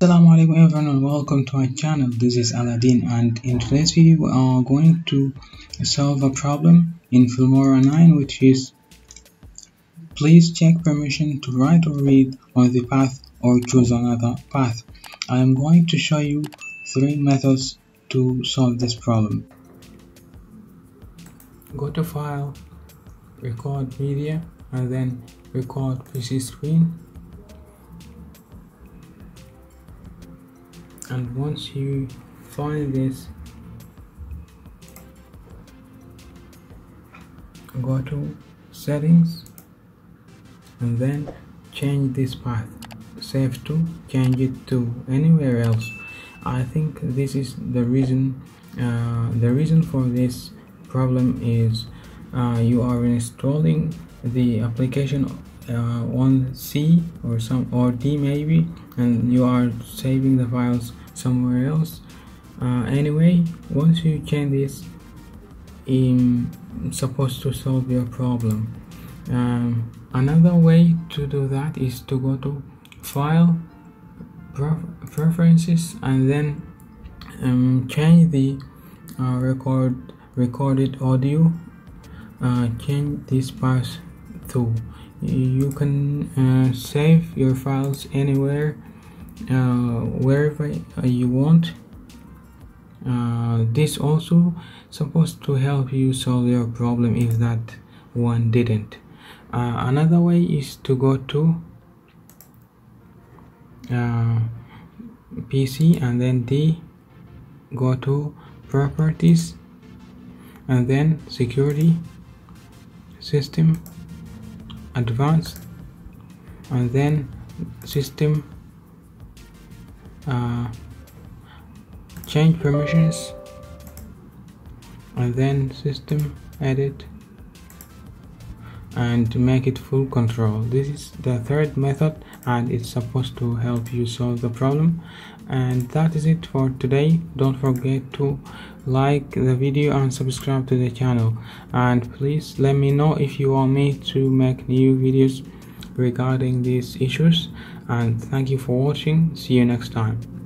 Assalamu alaikum everyone and welcome to my channel. This is Alaaeldin and in today's video we are going to solve a problem in Filmora 9 which is please check permission to write or read on the path or choose another path. I am going to show you three methods to solve this problem. Go to file record media and then record PC screen and once you find this go to settings and then change this path. Save to change it to anywhere else. I think this is the reason uh, the reason for this problem is uh, you are installing the application uh, on C or some or D maybe and you are saving the files somewhere else. Uh, anyway once you change this it's supposed to solve your problem. Um, another way to do that is to go to file preferences and then um, change the uh, record recorded audio. Uh, change this path to you can uh, save your files anywhere uh, wherever you want. Uh, this also supposed to help you solve your problem if that one didn't. Uh, another way is to go to uh, PC and then D go to properties and then security system advanced and then system uh, change permissions and then system edit and make it full control. This is the third method and it's supposed to help you solve the problem. And that is it for today. Don't forget to like the video and subscribe to the channel. And please let me know if you want me to make new videos regarding these issues. And thank you for watching. See you next time